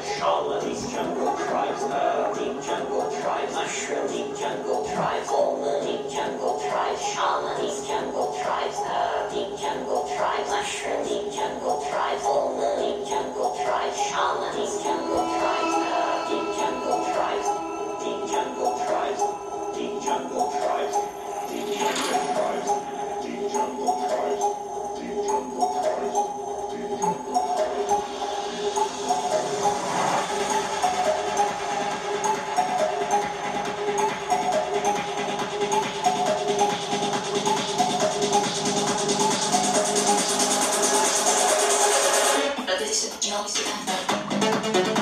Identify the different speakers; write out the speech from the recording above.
Speaker 1: Shola, Jungle Tribes, uh, Deep Jungle Tribes, Mushroom, Deep Jungle Tribes, the Deep Jungle Tribes, Shola, Jungle Tribes, uh, Deep Jungle Tribes, Mushroom, Deep Jungle toxic.